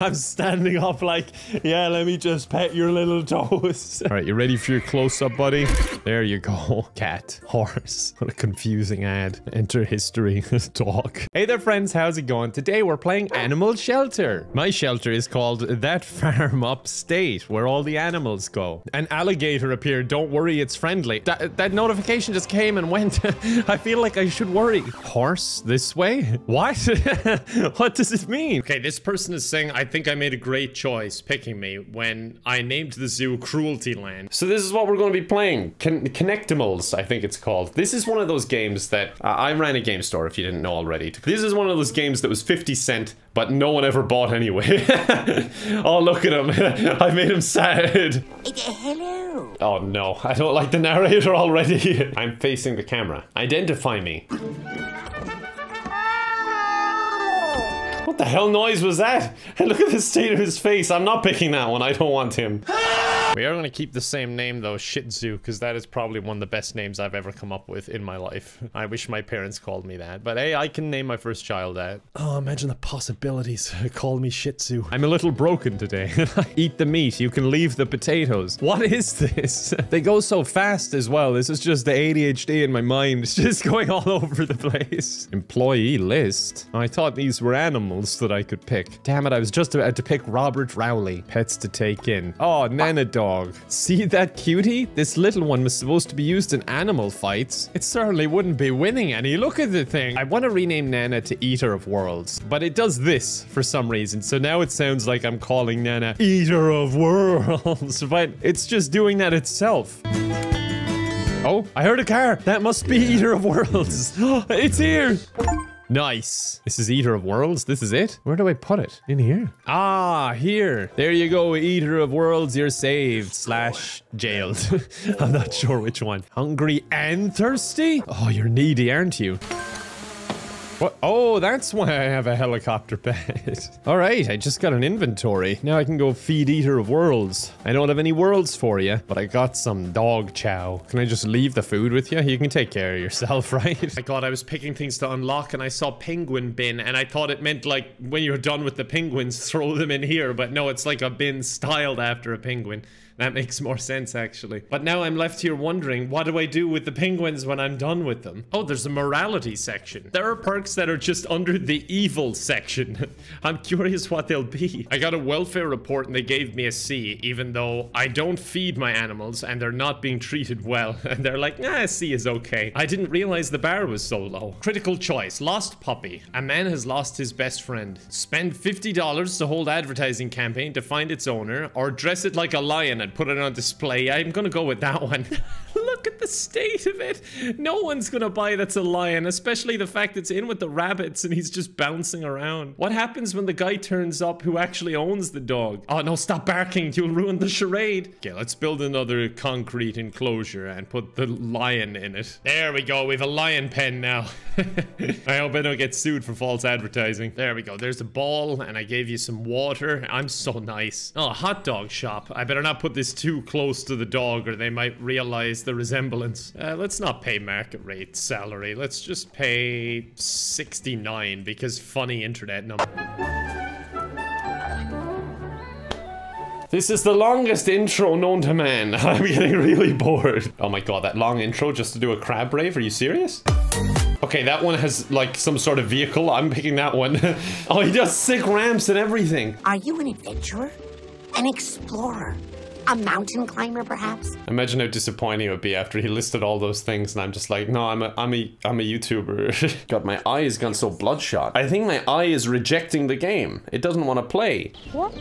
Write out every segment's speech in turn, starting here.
I'm standing up like, yeah, let me just pet your little toes. All right, you ready for your close-up, buddy? There you go. Cat, horse. What a confusing ad. Enter history. Dog. Hey there, friends. How's it going? Today, we're playing Animal Shelter. My shelter is called That Farm Upstate, where all the animals go. An alligator appeared. Don't worry, it's friendly. That, that notification just came and went. I feel like I should worry. Horse this way? What? what does it mean? Okay, this person is saying, I think I made a great choice picking me when I named the zoo Cruelty Land. So this is what we're going to be playing. Con Connectimals, I think it's called. This is one of those games that uh, I ran a game store, if you didn't know already. This is one of those games that was 50 cent, but no one ever bought anyway. oh, look at him. I made him sad. Hello. Oh no, I don't like the narrator already. I'm facing the camera. Identify me. What the hell noise was that? And look at the state of his face. I'm not picking that one. I don't want him. We are going to keep the same name though, Shih Tzu, because that is probably one of the best names I've ever come up with in my life. I wish my parents called me that, but hey, I can name my first child that. Oh, imagine the possibilities. Call me Shih Tzu. I'm a little broken today. Eat the meat. You can leave the potatoes. What is this? they go so fast as well. This is just the ADHD in my mind. It's just going all over the place. Employee list. I thought these were animals that I could pick. Damn it, I was just about to pick Robert Rowley. Pets to take in. Oh, Nana dog. See that cutie? This little one was supposed to be used in animal fights. It certainly wouldn't be winning any. Look at the thing. I want to rename Nana to Eater of Worlds, but it does this for some reason. So now it sounds like I'm calling Nana Eater of Worlds, but it's just doing that itself. Oh, I heard a car. That must be Eater of Worlds. it's here. Nice. This is Eater of Worlds. This is it. Where do I put it? In here. Ah, here. There you go. Eater of Worlds. You're saved slash jailed. I'm not sure which one. Hungry and thirsty? Oh, you're needy, aren't you? What? Oh, that's why I have a helicopter pet. All right, I just got an inventory. Now I can go feed Eater of Worlds. I don't have any worlds for you, but I got some dog chow. Can I just leave the food with you? You can take care of yourself, right? I thought I was picking things to unlock and I saw penguin bin and I thought it meant like when you're done with the penguins, throw them in here. But no, it's like a bin styled after a penguin. That makes more sense, actually. But now I'm left here wondering, what do I do with the penguins when I'm done with them? Oh, there's a morality section. There are perks that are just under the evil section. I'm curious what they'll be. I got a welfare report and they gave me a C, even though I don't feed my animals and they're not being treated well. And they're like, nah, a C is okay. I didn't realize the bar was so low. Critical choice. Lost puppy. A man has lost his best friend. Spend $50 to hold advertising campaign to find its owner or dress it like a lion and put it on display. I'm gonna go with that one. Look at the state of it. No one's gonna buy that's a lion, especially the fact it's in with the rabbits and he's just bouncing around. What happens when the guy turns up who actually owns the dog? Oh no, stop barking. You'll ruin the charade. Okay, let's build another concrete enclosure and put the lion in it. There we go. We have a lion pen now. I hope I don't get sued for false advertising. There we go. There's a ball and I gave you some water. I'm so nice. Oh, hot dog shop. I better not put this too close to the dog or they might realize the resemblance. Uh, let's not pay market rate salary. Let's just pay 69 because funny internet number. This is the longest intro known to man. I'm getting really bored. Oh my god, that long intro just to do a crab rave? Are you serious? Okay, that one has like some sort of vehicle. I'm picking that one. oh, he does sick ramps and everything. Are you an adventurer? An explorer? A mountain climber, perhaps? Imagine how disappointing it would be after he listed all those things, and I'm just like, no, I'm a, I'm a, I'm a YouTuber. God, my eye has gone so bloodshot. I think my eye is rejecting the game. It doesn't want to play. What?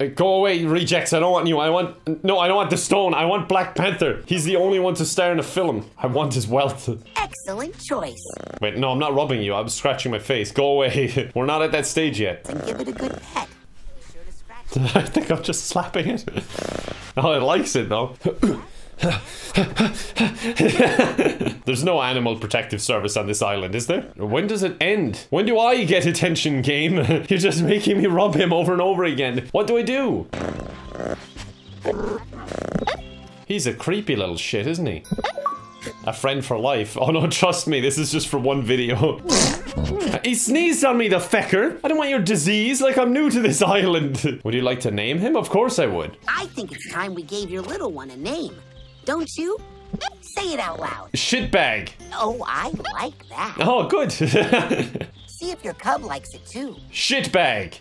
Uh, Go away, rejects. I don't want you. I want no. I don't want the stone. I want Black Panther. He's the only one to star in a film. I want his wealth. Excellent choice. Wait, no, I'm not rubbing you. I'm scratching my face. Go away. We're not at that stage yet. And give it a good pet. Be sure to scratch I think I'm just slapping it. Oh, it likes it though. There's no animal protective service on this island, is there? When does it end? When do I get attention, game? You're just making me rub him over and over again. What do I do? He's a creepy little shit, isn't he? A friend for life. Oh no, trust me, this is just for one video. he sneezed on me, the fecker. I don't want your disease, like I'm new to this island. would you like to name him? Of course I would. I think it's time we gave your little one a name. Don't you? Say it out loud. Shitbag. Oh, I like that. Oh, good. See if your cub likes it too. Shitbag.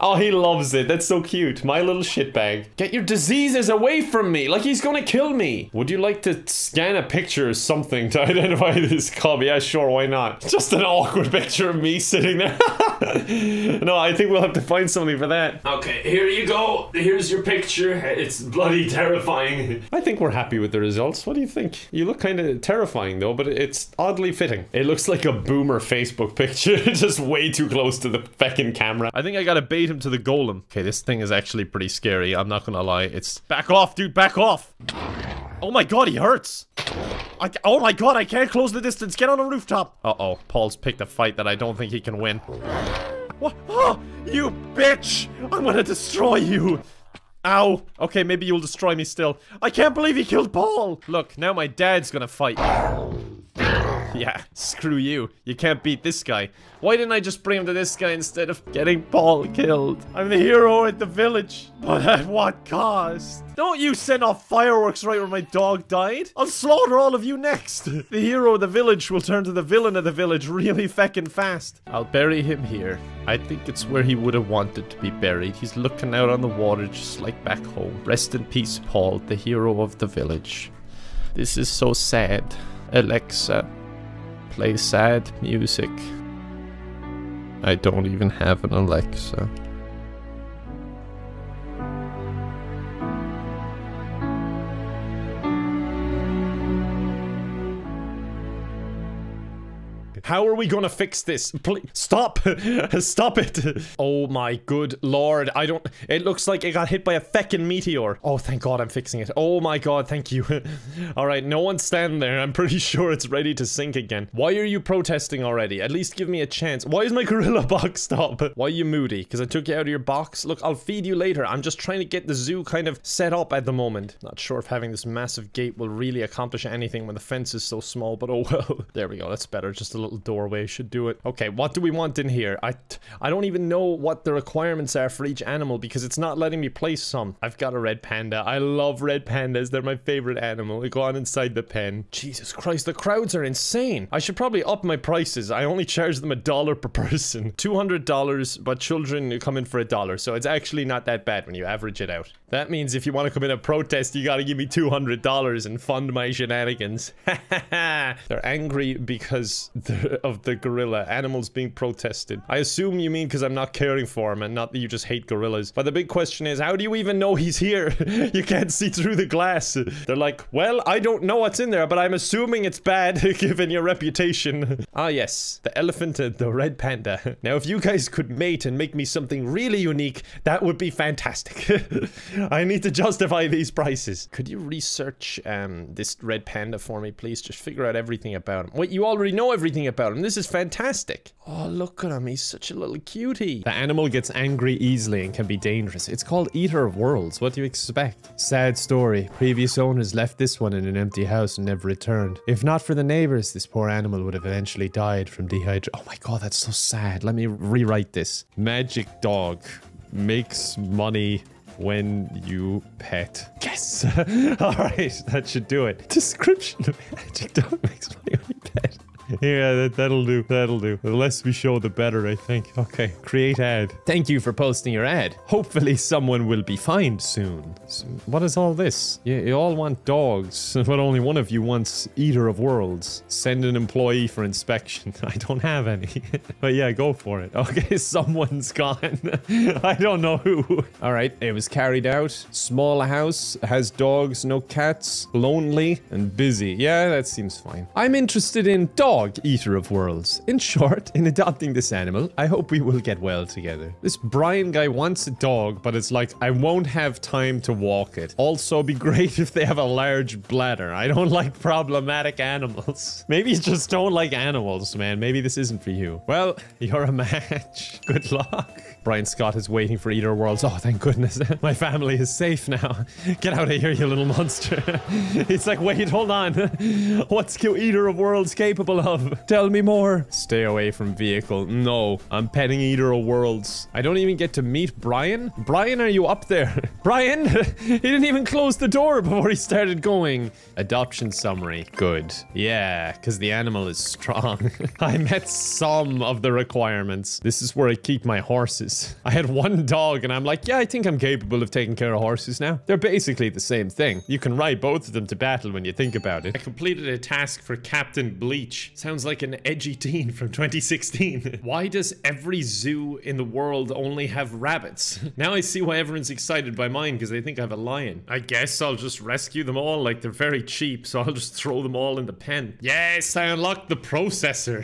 Oh, he loves it. That's so cute. My little shitbag. Get your diseases away from me. Like he's gonna kill me. Would you like to scan a picture or something to identify this cub? Yeah, sure. Why not? Just an awkward picture of me sitting there. no, I think we'll have to find something for that. Okay, here you go. Here's your picture. It's bloody terrifying. I think we're happy with the results. What do you think? You look kind of terrifying though, but it's oddly fitting. It looks like a boomer Facebook picture. Just way too close to the feckin' camera. I think I gotta bait him to the golem. Okay, this thing is actually pretty scary. I'm not gonna lie. It's back off, dude. Back off. Oh my god, he hurts. I, oh my god, I can't close the distance. Get on a rooftop. Uh-oh, Paul's picked a fight that I don't think he can win. What? Oh, you bitch! I'm gonna destroy you! Ow. Okay, maybe you'll destroy me still. I can't believe he killed Paul! Look, now my dad's gonna fight. Yeah, screw you. You can't beat this guy. Why didn't I just bring him to this guy instead of getting Paul killed? I'm the hero at the village. But at what cost? Don't you send off fireworks right where my dog died. I'll slaughter all of you next. The hero of the village will turn to the villain of the village really feckin' fast. I'll bury him here. I think it's where he would have wanted to be buried. He's looking out on the water just like back home. Rest in peace, Paul, the hero of the village. This is so sad. Alexa, play sad music. I don't even have an Alexa. How are we gonna fix this? Please stop! stop it! Oh my good lord! I don't. It looks like it got hit by a feckin' meteor. Oh, thank God I'm fixing it. Oh my God, thank you. All right, no one's standing there. I'm pretty sure it's ready to sink again. Why are you protesting already? At least give me a chance. Why is my gorilla box up? Why are you moody? Because I took you out of your box. Look, I'll feed you later. I'm just trying to get the zoo kind of set up at the moment. Not sure if having this massive gate will really accomplish anything when the fence is so small, but oh well. there we go. That's better. Just a little doorway should do it. Okay, what do we want in here? I, I don't even know what the requirements are for each animal because it's not letting me place some. I've got a red panda. I love red pandas. They're my favorite animal. They go on inside the pen. Jesus Christ, the crowds are insane. I should probably up my prices. I only charge them a dollar per person. $200, but children come in for a dollar. So it's actually not that bad when you average it out. That means if you want to come in and protest, you gotta give me $200 and fund my shenanigans. They're angry because of the gorilla. Animals being protested. I assume you mean because I'm not caring for him and not that you just hate gorillas. But the big question is, how do you even know he's here? you can't see through the glass. They're like, well, I don't know what's in there, but I'm assuming it's bad given your reputation. ah, yes. The elephant and the red panda. Now, if you guys could mate and make me something really unique, that would be fantastic. I need to justify these prices. Could you research um, this red panda for me, please? Just figure out everything about him. Wait, you already know everything about him. This is fantastic. Oh, look at him. He's such a little cutie. The animal gets angry easily and can be dangerous. It's called Eater of Worlds. What do you expect? Sad story. Previous owners left this one in an empty house and never returned. If not for the neighbors, this poor animal would have eventually died from dehydration. Oh my god, that's so sad. Let me rewrite this. Magic dog makes money when you pet. Yes! Alright, that should do it. Description of magic dog makes Yeah, that, that'll do. That'll do. The less we show, the better, I think. Okay, create ad. Thank you for posting your ad. Hopefully someone will be fined soon. So what is all this? You, you all want dogs, but only one of you wants Eater of Worlds. Send an employee for inspection. I don't have any. but yeah, go for it. Okay, someone's gone. I don't know who. All right, it was carried out. Small house, has dogs, no cats, lonely, and busy. Yeah, that seems fine. I'm interested in dogs eater of worlds. In short, in adopting this animal, I hope we will get well together. This Brian guy wants a dog, but it's like, I won't have time to walk it. Also, be great if they have a large bladder. I don't like problematic animals. Maybe you just don't like animals, man. Maybe this isn't for you. Well, you're a match. Good luck. Brian Scott is waiting for Eater of Worlds. Oh, thank goodness. My family is safe now. Get out of here, you little monster. it's like, wait, hold on. What's Eater of Worlds capable of? Tell me more. Stay away from vehicle. No, I'm petting Eater of Worlds. I don't even get to meet Brian. Brian, are you up there? Brian? he didn't even close the door before he started going. Adoption summary. Good. Yeah, because the animal is strong. I met some of the requirements. This is where I keep my horses horses. I had one dog and I'm like, yeah, I think I'm capable of taking care of horses now. They're basically the same thing. You can ride both of them to battle when you think about it. I completed a task for Captain Bleach. Sounds like an edgy teen from 2016. why does every zoo in the world only have rabbits? now I see why everyone's excited by mine because they think I have a lion. I guess I'll just rescue them all like they're very cheap, so I'll just throw them all in the pen. Yes, I unlocked the processor.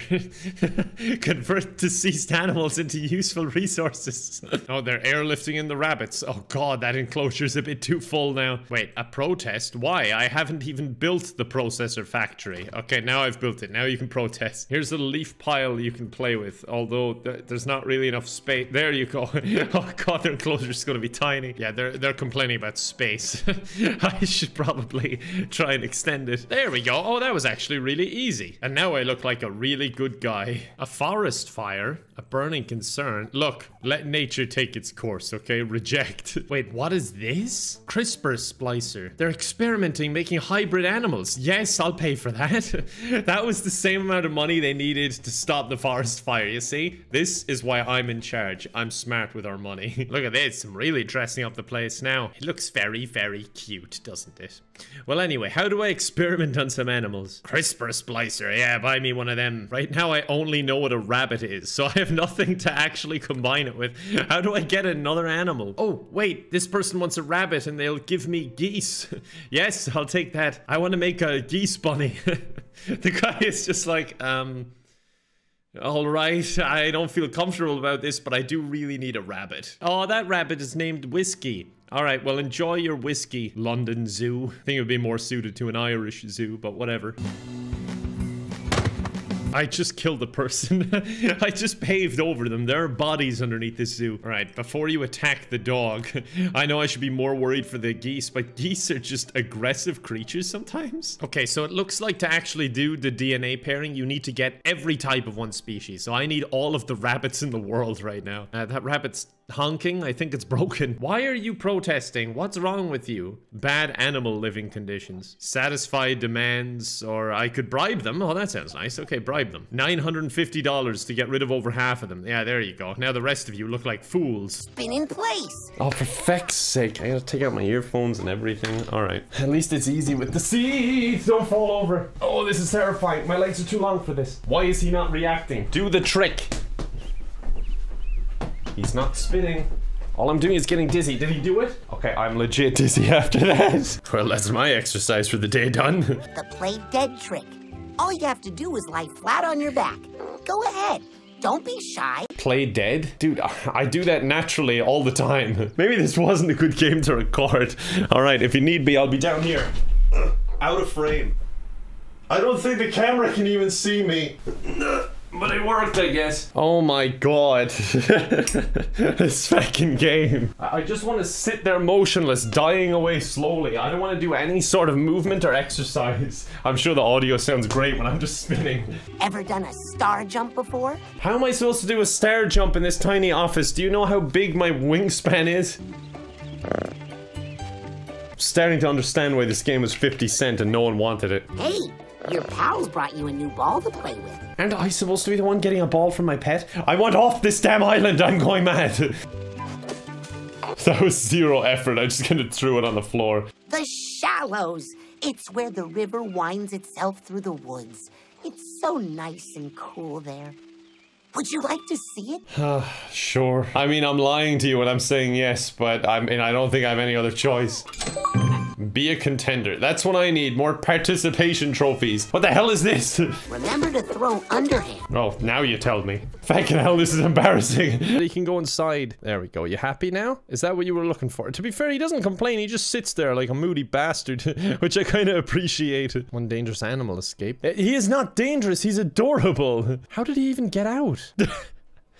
Convert deceased animals into useful resources oh, they're airlifting in the rabbits. Oh god, that enclosure's a bit too full now. Wait, a protest? Why? I haven't even built the processor factory. Okay, now I've built it. Now you can protest. Here's a leaf pile you can play with, although th there's not really enough space. There you go. oh god, their enclosure's gonna be tiny. Yeah, they're, they're complaining about space. I should probably try and extend it. There we go. Oh, that was actually really easy. And now I look like a really good guy. A forest fire? A burning concern? Look, let nature take its course, okay? Reject. Wait, what is this? CRISPR splicer. They're experimenting making hybrid animals. Yes, I'll pay for that. that was the same amount of money they needed to stop the forest fire, you see? This is why I'm in charge. I'm smart with our money. Look at this. I'm really dressing up the place now. It looks very, very cute, doesn't it? Well, anyway, how do I experiment on some animals? CRISPR splicer. Yeah, buy me one of them. Right now, I only know what a rabbit is, so I have nothing to actually combine it with. How do I get another animal? Oh, wait, this person wants a rabbit and they'll give me geese. yes, I'll take that. I want to make a geese bunny. the guy is just like, um... All right, I don't feel comfortable about this, but I do really need a rabbit. Oh, that rabbit is named Whiskey. All right, well, enjoy your whiskey, London Zoo. I think it would be more suited to an Irish zoo, but whatever. I just killed a person. I just paved over them. There are bodies underneath this zoo. All right, before you attack the dog, I know I should be more worried for the geese, but geese are just aggressive creatures sometimes. Okay, so it looks like to actually do the DNA pairing, you need to get every type of one species. So I need all of the rabbits in the world right now. Uh, that rabbit's honking. I think it's broken. Why are you protesting? What's wrong with you? Bad animal living conditions. Satisfy demands, or I could bribe them. Oh, that sounds nice. Okay, bribe them. $950 to get rid of over half of them. Yeah, there you go. Now the rest of you look like fools. Spin in place. Oh, for feck's sake. I gotta take out my earphones and everything. All right. At least it's easy with the seats. Don't fall over. Oh, this is terrifying. My legs are too long for this. Why is he not reacting? Do the trick. He's not spinning. All I'm doing is getting dizzy. Did he do it? Okay, I'm legit dizzy after that. Well, that's my exercise for the day done. the play dead trick. All you have to do is lie flat on your back. Go ahead. Don't be shy. Play dead? Dude, I do that naturally all the time. Maybe this wasn't a good game to record. Alright, if you need me, I'll be down here. Out of frame. I don't think the camera can even see me. But it worked, I guess. Oh my god. this fucking game. I just want to sit there motionless, dying away slowly. I don't want to do any sort of movement or exercise. I'm sure the audio sounds great when I'm just spinning. Ever done a star jump before? How am I supposed to do a star jump in this tiny office? Do you know how big my wingspan is? starting to understand why this game was 50 cent and no one wanted it. Hey, your pals brought you a new ball to play with. And I supposed to be the one getting a ball from my pet? I want off this damn island, I'm going mad! that was zero effort, I just kind of threw it on the floor. The Shallows! It's where the river winds itself through the woods. It's so nice and cool there. Would you like to see it? sure. I mean, I'm lying to you when I'm saying yes, but I mean, I don't think I have any other choice. Be a contender. That's what I need. More participation trophies. What the hell is this? Remember to throw underhand. Oh, now you tell me. Fucking hell, this is embarrassing. he can go inside. There we go. You happy now? Is that what you were looking for? To be fair, he doesn't complain. He just sits there like a moody bastard, which I kind of appreciate. One dangerous animal escaped. Eh, He is not dangerous. He's adorable. How did he even get out?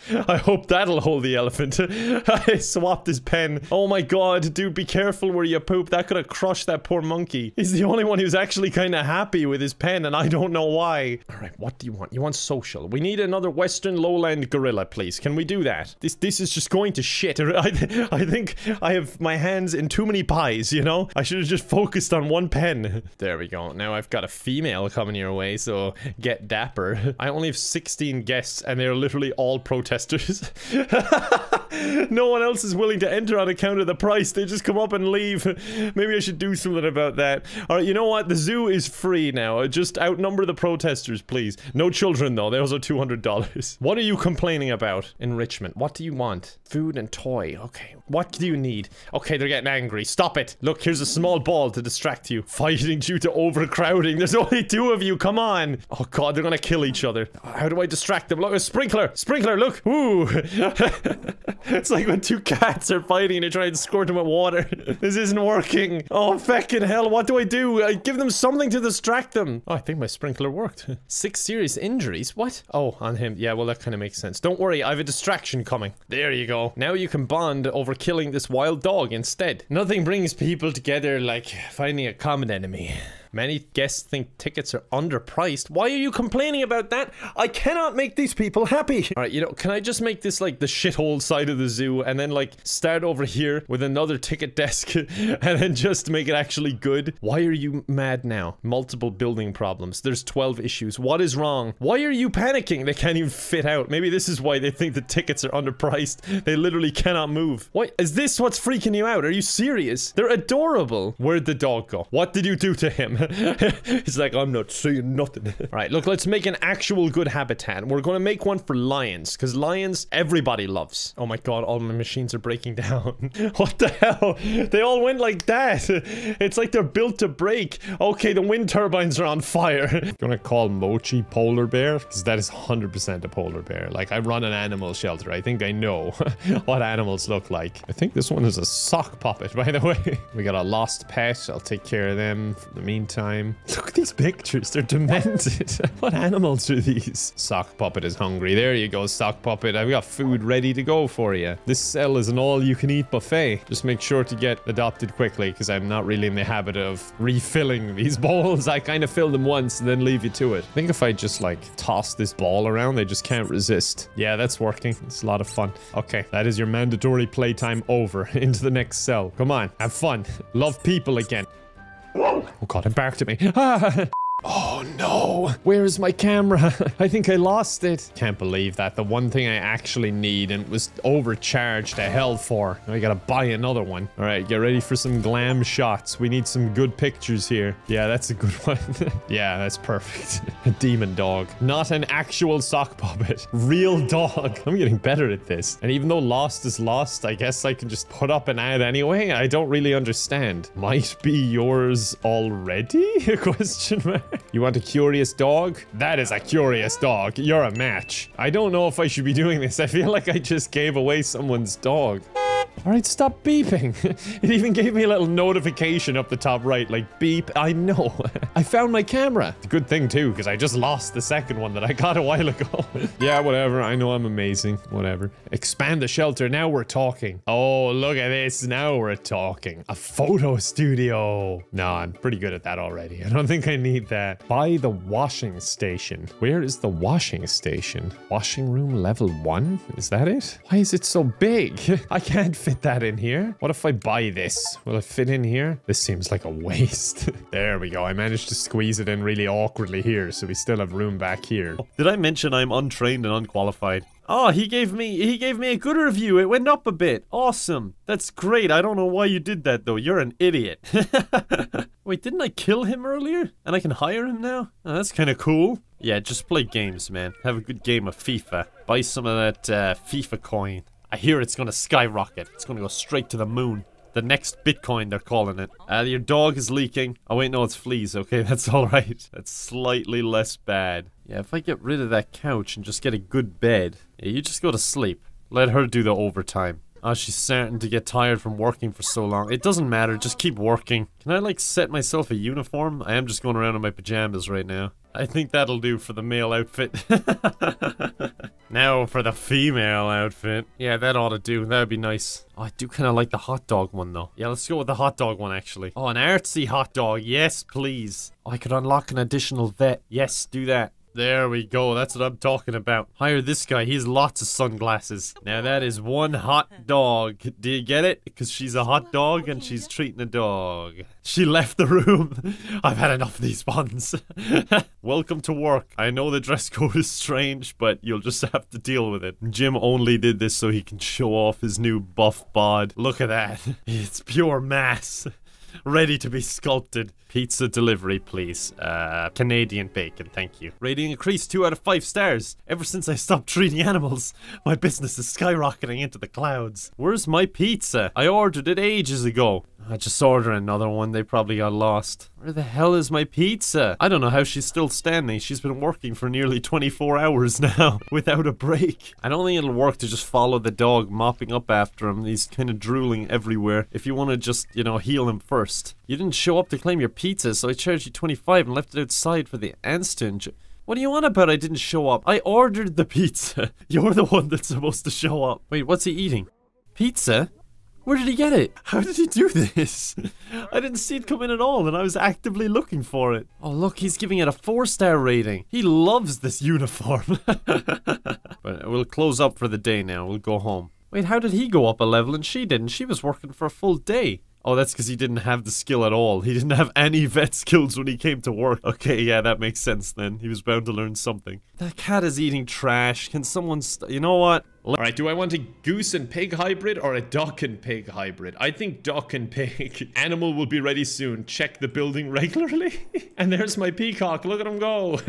I hope that'll hold the elephant. I swapped his pen. Oh my god, dude, be careful where you poop. That could have crushed that poor monkey. He's the only one who's actually kind of happy with his pen, and I don't know why. All right, what do you want? You want social. We need another Western lowland gorilla, please. Can we do that? This this is just going to shit. I, I think I have my hands in too many pies, you know? I should have just focused on one pen. There we go. Now I've got a female coming your way, so get dapper. I only have 16 guests, and they're literally all protesters. no one else is willing to enter on account of the price. They just come up and leave. Maybe I should do something about that. All right, you know what? The zoo is free now. Uh, just outnumber the protesters, please. No children, though. Those are $200. What are you complaining about? Enrichment. What do you want? Food and toy. Okay. What do you need? Okay, they're getting angry. Stop it. Look, here's a small ball to distract you. Fighting due to overcrowding. There's only two of you. Come on. Oh, God, they're gonna kill each other. How do I distract them? Look, a sprinkler. Sprinkler, look. Ooh. it's like when two cats are fighting to try and squirt them with water. this isn't working. Oh, feckin' hell. What do I do? I give them something to distract them. Oh, I think my sprinkler worked. Six serious injuries? What? Oh, on him. Yeah, well, that kind of makes sense. Don't worry. I have a distraction coming. There you go. Now you can bond over killing this wild dog instead. Nothing brings people together like finding a common enemy. Many guests think tickets are underpriced. Why are you complaining about that? I cannot make these people happy. All right, you know, can I just make this like the shithole side of the zoo and then like start over here with another ticket desk and then just make it actually good? Why are you mad now? Multiple building problems. There's 12 issues. What is wrong? Why are you panicking? They can't even fit out. Maybe this is why they think the tickets are underpriced. They literally cannot move. What? Is this what's freaking you out? Are you serious? They're adorable. Where'd the dog go? What did you do to him? He's like, I'm not saying nothing. right, look, let's make an actual good habitat. We're gonna make one for lions, because lions, everybody loves. Oh my god, all my machines are breaking down. what the hell? They all went like that. It's like they're built to break. Okay, the wind turbines are on fire. gonna call Mochi polar bear, because that is 100% a polar bear. Like, I run an animal shelter. I think I know what animals look like. I think this one is a sock puppet, by the way. We got a lost pet. I'll take care of them for the meantime. Look at these pictures. They're demented. what animals are these? Sock puppet is hungry. There you go, sock puppet. I've got food ready to go for you. This cell is an all-you-can-eat buffet. Just make sure to get adopted quickly because I'm not really in the habit of refilling these bowls. I kind of fill them once and then leave you to it. I think if I just like toss this ball around, they just can't resist. Yeah, that's working. It's a lot of fun. Okay, that is your mandatory playtime over. Into the next cell. Come on, have fun. Love people again. Oh god, barked at me. Oh no, where is my camera? I think I lost it. Can't believe that. The one thing I actually need and was overcharged to hell for. Now I gotta buy another one. All right, get ready for some glam shots. We need some good pictures here. Yeah, that's a good one. yeah, that's perfect. a demon dog. Not an actual sock puppet. Real dog. I'm getting better at this. And even though lost is lost, I guess I can just put up an ad anyway. I don't really understand. Might be yours already? Question mark. You want a curious dog? That is a curious dog. You're a match. I don't know if I should be doing this. I feel like I just gave away someone's dog. All right, stop beeping. it even gave me a little notification up the top right, like beep. I know. I found my camera. Good thing too, because I just lost the second one that I got a while ago. yeah, whatever. I know I'm amazing. Whatever. Expand the shelter. Now we're talking. Oh, look at this. Now we're talking. A photo studio. No, I'm pretty good at that already. I don't think I need that. Buy the washing station. Where is the washing station? Washing room level one? Is that it? Why is it so big? I can't fit that in here. What if I buy this? Will it fit in here? This seems like a waste. there we go. I managed to squeeze it in really awkwardly here, so we still have room back here. Did I mention I'm untrained and unqualified? Oh, he gave me he gave me a good review. It went up a bit. Awesome. That's great. I don't know why you did that though. You're an idiot. Wait, didn't I kill him earlier? And I can hire him now? Oh, that's kind of cool. Yeah, just play games, man. Have a good game of FIFA. Buy some of that uh, FIFA coin. I hear it's gonna skyrocket. It's gonna go straight to the moon. The next Bitcoin, they're calling it. Uh, your dog is leaking. Oh, wait, no, it's fleas. Okay, that's alright. That's slightly less bad. Yeah, if I get rid of that couch and just get a good bed, yeah, you just go to sleep. Let her do the overtime. Oh, she's starting to get tired from working for so long. It doesn't matter, just keep working. Can I, like, set myself a uniform? I am just going around in my pajamas right now. I think that'll do for the male outfit. now for the female outfit. Yeah, that ought to do. That would be nice. Oh, I do kind of like the hot dog one, though. Yeah, let's go with the hot dog one, actually. Oh, an artsy hot dog. Yes, please. Oh, I could unlock an additional vet. Yes, do that. There we go, that's what I'm talking about. Hire this guy, he has lots of sunglasses. Now that is one hot dog. Do you get it? Because she's a hot dog and she's treating a dog. She left the room. I've had enough of these ones. Welcome to work. I know the dress code is strange, but you'll just have to deal with it. Jim only did this so he can show off his new buff bod. Look at that. It's pure mass ready to be sculpted. Pizza delivery, please. Uh, Canadian bacon, thank you. Rating increased 2 out of 5 stars. Ever since I stopped treating animals, my business is skyrocketing into the clouds. Where's my pizza? I ordered it ages ago. I just ordered another one, they probably got lost. Where the hell is my pizza? I don't know how she's still standing. She's been working for nearly 24 hours now, without a break. I don't think it'll work to just follow the dog, mopping up after him. He's kind of drooling everywhere. If you want to just, you know, heal him first. You didn't show up to claim your pizza, so I charged you 25 and left it outside for the ants to enjoy. What do you want about I didn't show up? I ordered the pizza. You're the one that's supposed to show up. Wait, what's he eating? Pizza? Where did he get it? How did he do this? I didn't see it come in at all, and I was actively looking for it. Oh, look, he's giving it a four star rating. He loves this uniform. but we'll close up for the day now. We'll go home. Wait, how did he go up a level and she didn't? She was working for a full day. Oh, that's because he didn't have the skill at all. He didn't have any vet skills when he came to work. Okay, yeah, that makes sense then. He was bound to learn something. That cat is eating trash. Can someone You know what? Alright, do I want a goose and pig hybrid or a duck and pig hybrid? I think duck and pig. Animal will be ready soon. Check the building regularly. and there's my peacock. Look at him go.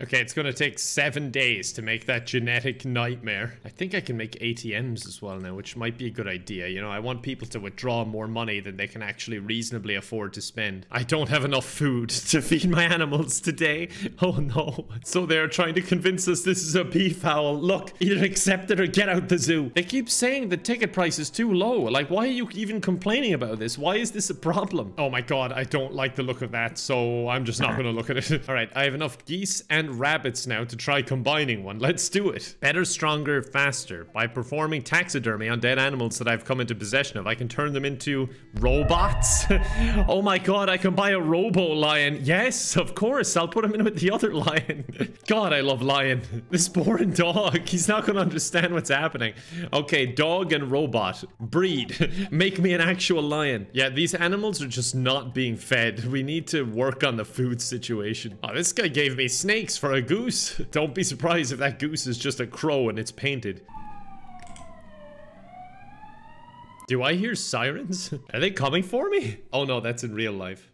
okay, it's gonna take seven days to make that genetic nightmare. I think I can make ATMs as well now, which might be a good idea. You know, I want people to withdraw more money than they can actually reasonably afford to spend. I don't have enough food to feed my animals today. Oh no. So they're trying to convince us this is a beef owl. Look, either accept it or get out the zoo. They keep saying the ticket price is too low. Like, why are you even complaining about this? Why is this a problem? Oh my god, I don't like the look of that, so I'm just not gonna look at it. All right, I have enough geese and rabbits now to try combining one. Let's do it. Better, stronger, faster. By performing taxidermy on dead animals that I've come into possession of, I can turn them into robots. oh my god, I can buy a robo lion. Yes, of course. I'll put him in with the other lion. god, I love lion. This boring dog. He's not gonna understand what's happening. Okay, dog and robot. Breed. Make me an actual lion. Yeah, these animals are just not being fed. We need to work on the food situation. Oh, this guy gave me snakes for a goose. Don't be surprised if that goose is just a crow and it's painted. Do I hear sirens? Are they coming for me? Oh no, that's in real life.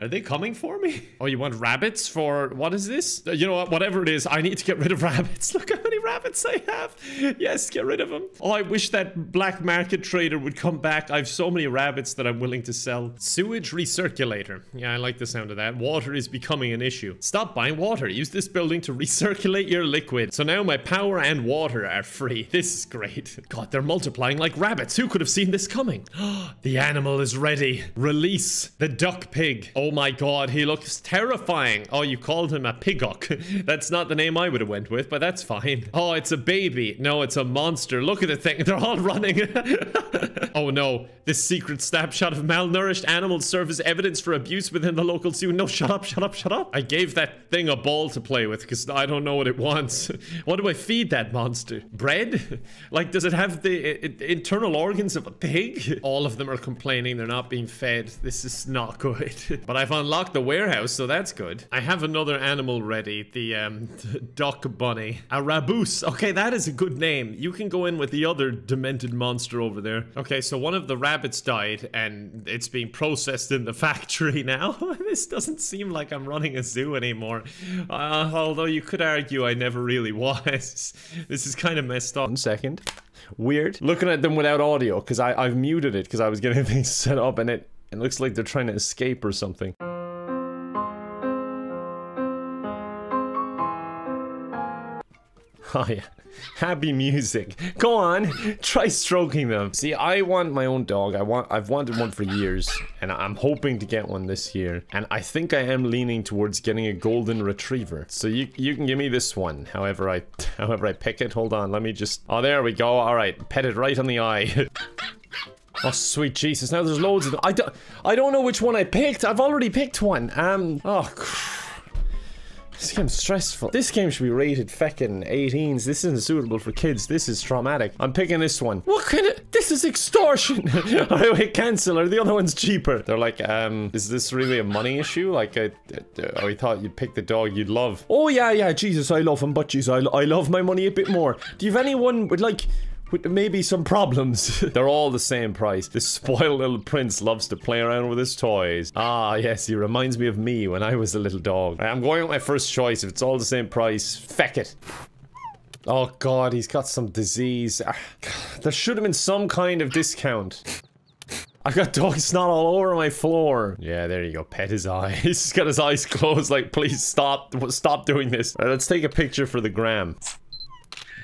Are they coming for me? Oh, you want rabbits for... What is this? Uh, you know what? Whatever it is, I need to get rid of rabbits. Look how many rabbits I have. Yes, get rid of them. Oh, I wish that black market trader would come back. I have so many rabbits that I'm willing to sell. Sewage recirculator. Yeah, I like the sound of that. Water is becoming an issue. Stop buying water. Use this building to recirculate your liquid. So now my power and water are free. This is great. God, they're multiplying like rabbits. Who could have seen this coming? the animal is ready. Release the duck pig. Oh Oh my god, he looks terrifying. Oh, you called him a pigok. that's not the name I would have went with, but that's fine. Oh, it's a baby. No, it's a monster. Look at the thing. They're all running. oh no, this secret snapshot of malnourished animals serves as evidence for abuse within the local zoo. No, shut up, shut up, shut up. I gave that thing a ball to play with because I don't know what it wants. what do I feed that monster? Bread? like, does it have the internal organs of a pig? All of them are complaining they're not being fed. This is not good. but I've unlocked the warehouse, so that's good. I have another animal ready. The, um, duck bunny. A raboose. Okay, that is a good name. You can go in with the other demented monster over there. Okay, so one of the rabbits died, and it's being processed in the factory now. this doesn't seem like I'm running a zoo anymore. Uh, although you could argue I never really was. This is kind of messed up. One second. weird looking at them without audio because I've muted it because I was getting things set up and it it looks like they're trying to escape or something. Oh yeah. Happy music. Go on, try stroking them. See, I want my own dog. I want I've wanted one for years and I'm hoping to get one this year. And I think I am leaning towards getting a golden retriever. So you you can give me this one. However I however I pick it. Hold on. Let me just Oh, there we go. All right. Pet it right on the eye. Oh sweet Jesus! Now there's loads of them. I don't, I don't know which one I picked. I've already picked one. Um. Oh. This game's stressful. This game should be rated feckin' 18s. This isn't suitable for kids. This is traumatic. I'm picking this one. What kind of- This is extortion! I hit cancel or the other one's cheaper. They're like, um, is this really a money issue? Like, I, I, I thought you'd pick the dog you'd love. Oh yeah, yeah, Jesus, I love him, but Jesus, I, I love my money a bit more. Do you have anyone with like, with maybe some problems. They're all the same price. This spoiled little prince loves to play around with his toys. Ah, yes, he reminds me of me when I was a little dog. I'm going with my first choice. If it's all the same price, feck it. Oh god, he's got some disease. Ah, There should have been some kind of discount. I've got dog snot all over my floor. Yeah, there you go. Pet his eye. he's got his eyes closed like, please stop. Stop doing this. Right, let's take a picture for the gram.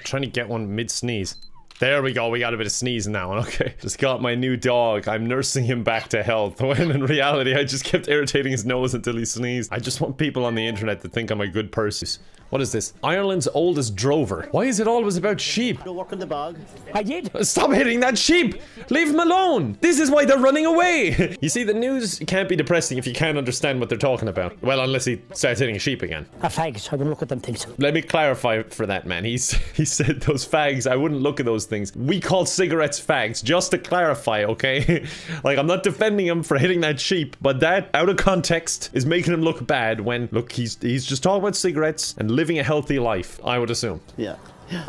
trying to get one mid-sneeze. There we go, we got a bit of sneezing now, okay. Just got my new dog. I'm nursing him back to health. When in reality, I just kept irritating his nose until he sneezed. I just want people on the internet to think I'm a good person. What is this? Ireland's oldest drover. Why is it always about sheep? to work in the bog. I did. Stop hitting that sheep! Leave him alone! This is why they're running away! you see, the news can't be depressing if you can't understand what they're talking about. Well, unless he starts hitting sheep again. A fags. I wouldn't look at them things. Let me clarify for that man. He's he said those fags. I wouldn't look at those things. We call cigarettes fags, just to clarify, okay? like I'm not defending him for hitting that sheep, but that out of context is making him look bad. When look, he's he's just talking about cigarettes and living a healthy life. I would assume. Yeah.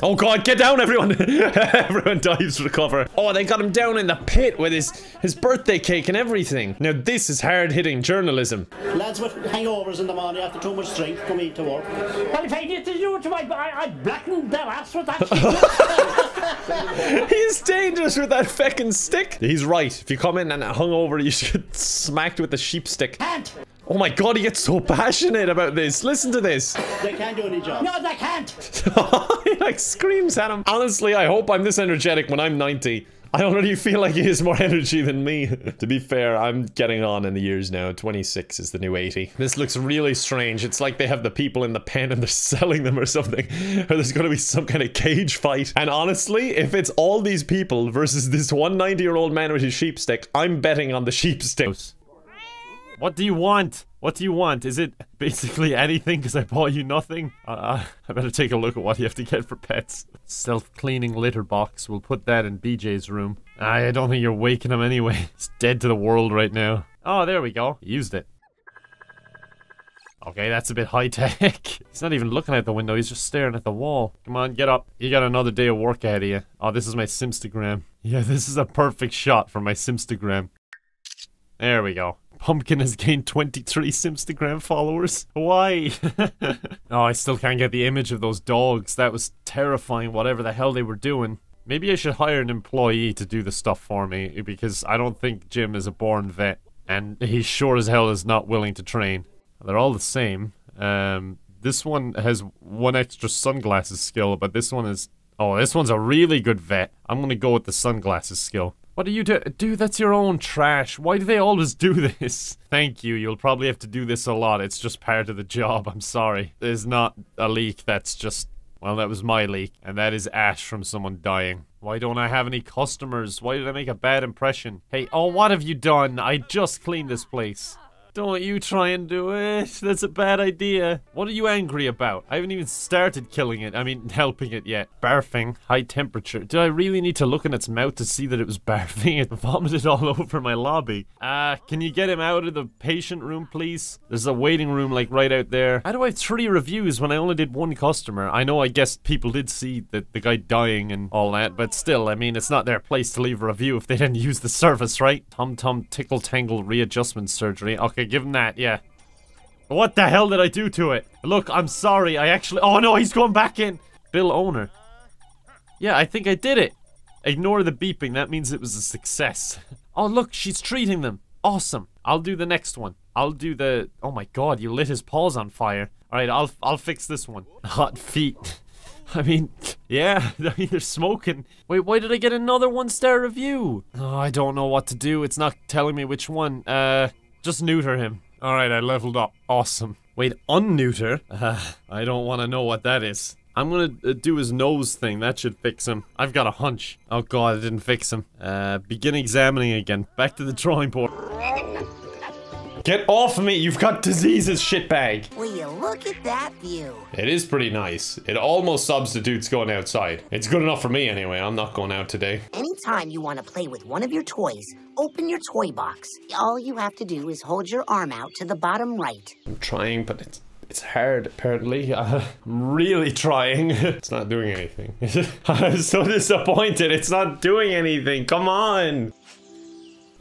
Oh god, get down everyone! everyone dives for the cover. Oh, they got him down in the pit with his, his birthday cake and everything. Now this is hard-hitting journalism. Lads with hangovers in the morning after too much drink come in to work. Well, if I need to do it to my, I, I blackened their ass with that shit. He's dangerous with that feckin' stick. He's right. If you come in and hungover, you should get smacked with the sheep stick. can't. Oh my god, he gets so passionate about this. Listen to this. They can't do any job. No, they can't. he like screams at him. Honestly, I hope I'm this energetic when I'm 90. I already feel like he has more energy than me. to be fair, I'm getting on in the years now. 26 is the new 80. This looks really strange. It's like they have the people in the pen and they're selling them or something. or there's gonna be some kind of cage fight. And honestly, if it's all these people versus this 190 year old man with his sheep stick, I'm betting on the sheep stick. What do you want? What do you want? Is it basically anything because I bought you nothing? Uh, I better take a look at what you have to get for pets. Self-cleaning litter box. We'll put that in BJ's room. I don't think you're waking him anyway. He's dead to the world right now. Oh, there we go. Used it. Okay, that's a bit high-tech. he's not even looking out the window. He's just staring at the wall. Come on, get up. You got another day of work ahead of you. Oh, this is my Simstagram. Yeah, this is a perfect shot for my Simstagram. There we go. Pumpkin has gained 23 Simstagram followers. Why? oh, I still can't get the image of those dogs. That was terrifying, whatever the hell they were doing. Maybe I should hire an employee to do the stuff for me, because I don't think Jim is a born vet. And he sure as hell is not willing to train. They're all the same. Um, this one has one extra sunglasses skill, but this one is... Oh, this one's a really good vet. I'm gonna go with the sunglasses skill. What are you do? Dude, that's your own trash. Why do they always do this? Thank you. You'll probably have to do this a lot. It's just part of the job. I'm sorry. There's not a leak. That's just... Well, that was my leak. And that is ash from someone dying. Why don't I have any customers? Why did I make a bad impression? Hey, oh, what have you done? I just cleaned this place. Don't you try and do it. That's a bad idea. What are you angry about? I haven't even started killing it. I mean, helping it yet. Barfing. High temperature. Did I really need to look in its mouth to see that it was barfing? It vomited all over my lobby. Uh, can you get him out of the patient room, please? There's a waiting room, like, right out there. How do I have three reviews when I only did one customer? I know, I guess people did see the, the guy dying and all that, but still, I mean, it's not their place to leave a review if they didn't use the service, right? Tom Tom Tickle Tangle Readjustment Surgery. Okay, give him that, yeah. What the hell did I do to it? Look, I'm sorry, I actually- Oh no, he's going back in! Bill Owner. Yeah, I think I did it. Ignore the beeping, that means it was a success. Oh, look, she's treating them. Awesome. I'll do the next one. I'll do the. Oh my god, you lit his paws on fire. Alright, I'll, I'll fix this one. Hot feet. I mean, yeah, I mean, they're smoking. Wait, why did I get another one star review? Oh, I don't know what to do. It's not telling me which one. Uh, just neuter him. Alright, I leveled up. Awesome. Wait, unneuter? Uh, I don't want to know what that is. I'm gonna uh, do his nose thing. That should fix him. I've got a hunch. Oh god, it didn't fix him. Uh, begin examining again. Back to the drawing board. Get off me! You've got diseases, shitbag! Will you look at that view? It is pretty nice. It almost substitutes going outside. It's good enough for me anyway. I'm not going out today. Anytime you want to play with one of your toys, open your toy box. All you have to do is hold your arm out to the bottom right. I'm trying, but it's it's hard, apparently. I'm really trying. it's not doing anything. I'm so disappointed. It's not doing anything. Come on.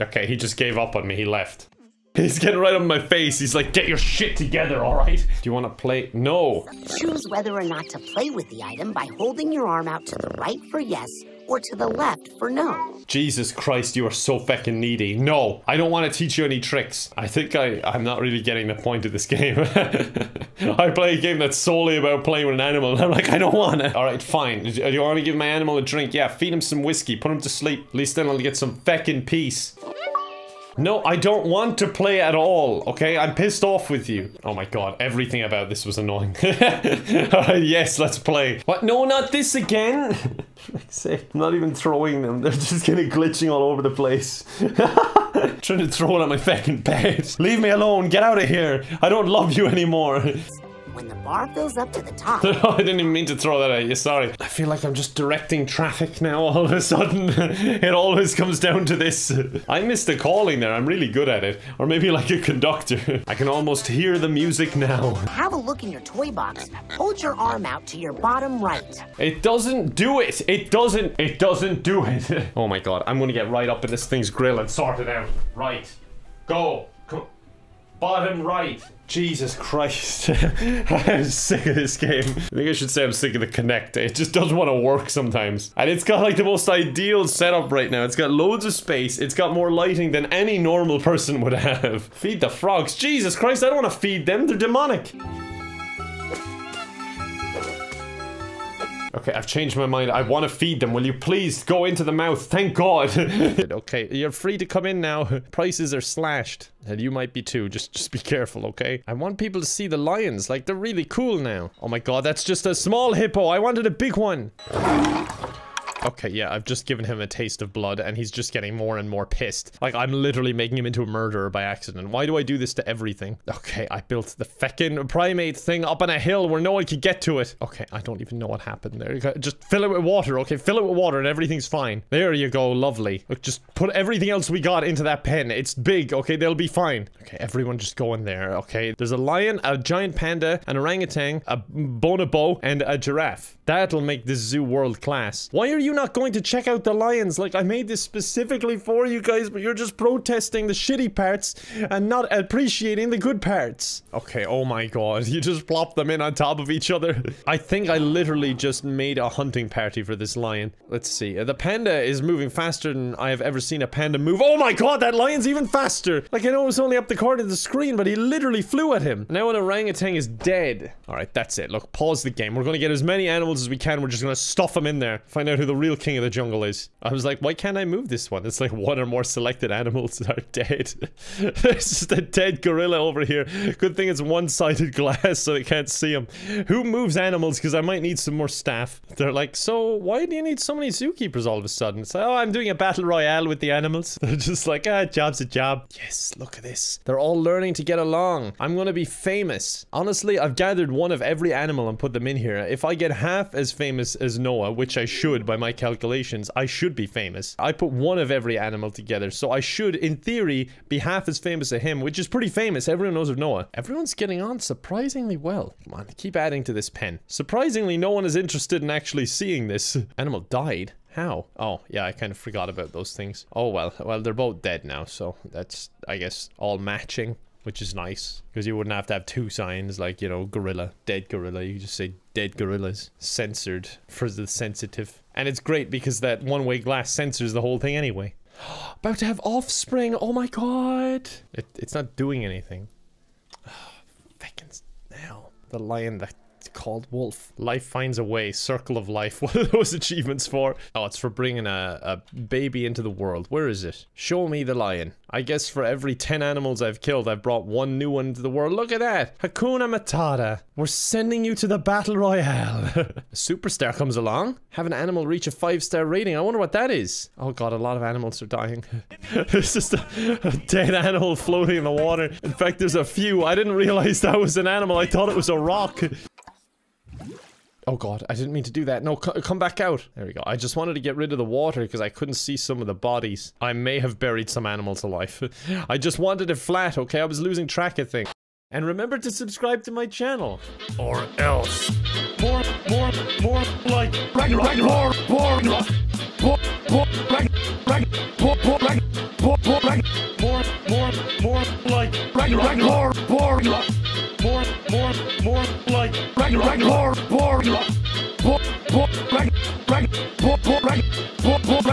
Okay, he just gave up on me. He left. He's getting right on my face. He's like, get your shit together, alright? Do you want to play? No. Choose whether or not to play with the item by holding your arm out to the right for yes or to the left for no. Jesus Christ, you are so fucking needy. No, I don't want to teach you any tricks. I think I, I'm not really getting the point of this game. I play a game that's solely about playing with an animal, and I'm like, I don't want it. Alright, fine. Do you want to give my animal a drink? Yeah, feed him some whiskey, put him to sleep. At least then I'll get some feckin' peace. No, I don't want to play at all, okay? I'm pissed off with you. Oh my god, everything about this was annoying. Alright, uh, yes, let's play. What? No, not this again! I'm not even throwing them. They're just getting glitching all over the place. Trying to throw it at my fucking bed. Leave me alone. Get out of here. I don't love you anymore. When the bar fills up to the top, I didn't even mean to throw that at you, sorry. I feel like I'm just directing traffic now all of a sudden. it always comes down to this. I missed the calling there, I'm really good at it. Or maybe like a conductor. I can almost hear the music now. have a look in your toy box. Hold your arm out to your bottom right. It doesn't do it. It doesn't. It doesn't do it. oh my god, I'm gonna get right up in this thing's grill and sort it out. Right. Go. Go. Bottom right. Jesus Christ. I'm sick of this game. I think I should say I'm sick of the Kinect. It just doesn't want to work sometimes. And it's got like the most ideal setup right now. It's got loads of space. It's got more lighting than any normal person would have. Feed the frogs. Jesus Christ, I don't want to feed them. They're demonic. Okay, I've changed my mind. I want to feed them. Will you please go into the mouth? Thank God. okay, you're free to come in now. Prices are slashed. And you might be too. Just just be careful, okay? I want people to see the lions. Like, they're really cool now. Oh my god, that's just a small hippo. I wanted a big one. Okay, yeah, I've just given him a taste of blood and he's just getting more and more pissed. Like, I'm literally making him into a murderer by accident. Why do I do this to everything? Okay, I built the feckin' primate thing up on a hill where no one could get to it. Okay, I don't even know what happened there. Just fill it with water, okay? Fill it with water and everything's fine. There you go, lovely. Look, just put everything else we got into that pen. It's big, okay? They'll be fine. Okay, everyone just go in there, okay? There's a lion, a giant panda, an orangutan, a bonobo, and a giraffe. That'll make this zoo world class. Why are you not going to check out the lions? Like, I made this specifically for you guys, but you're just protesting the shitty parts and not appreciating the good parts. Okay, oh my god. You just plop them in on top of each other. I think I literally just made a hunting party for this lion. Let's see. Uh, The panda is moving faster than I have ever seen a panda move. Oh my god, that lion's even faster. Like, I know it was only up the corner of the screen, but he literally flew at him. Now an orangutan is dead. All right, that's it. Look, pause the game. We're going to get as many animals as we can. We're just going to stuff them in there. Find out who the real king of the jungle is. I was like, why can't I move this one? It's like one or more selected animals are dead. There's just a dead gorilla over here. Good thing it's one-sided glass so they can't see him. Who moves animals? Because I might need some more staff. They're like, so why do you need so many zookeepers all of a sudden? It's like, oh, I'm doing a battle royale with the animals. They're just like, ah, job's a job. Yes, look at this. They're all learning to get along. I'm gonna be famous. Honestly, I've gathered one of every animal and put them in here. If I get half as famous as Noah, which I should by my calculations, I should be famous. I put one of every animal together, so I should, in theory, be half as famous as him, which is pretty famous. Everyone knows of Noah. Everyone's getting on surprisingly well. Come on, keep adding to this pen. Surprisingly, no one is interested in actually seeing this. Animal died. How? Oh, yeah, I kind of forgot about those things. Oh, well. Well, they're both dead now, so that's, I guess, all matching, which is nice. Because you wouldn't have to have two signs, like, you know, gorilla, dead gorilla. You just say dead gorillas. Censored for the sensitive. And it's great because that one-way glass censors the whole thing anyway. About to have offspring. Oh my god. It, it's not doing anything. Fucking hell. The lion that called Wolf. Life finds a way. Circle of life. What are those achievements for? Oh, it's for bringing a, a baby into the world. Where is it? Show me the lion. I guess for every 10 animals I've killed, I've brought one new one into the world. Look at that. Hakuna Matata. We're sending you to the battle royale. a superstar comes along. Have an animal reach a five star rating. I wonder what that is. Oh god, a lot of animals are dying. it's just a, a dead animal floating in the water. In fact, there's a few. I didn't realize that was an animal. I thought it was a rock. Oh god, I didn't mean to do that. No, come back out. There we go. I just wanted to get rid of the water because I couldn't see some of the bodies. I may have buried some animals alive. I just wanted it flat, okay? I was losing track of things. And remember to subscribe to my channel. Or else. More, more, more like Ragnarok, more, more, more, more, Ragnarok, more, more, more, more, more, more, more like Ragnarok, more, more, more, more, more like Ragnarok, Ragnarok, Ragnarok, Ragnarok, Ragnarok, Ragnarok, Ragnarok, Ragnarok,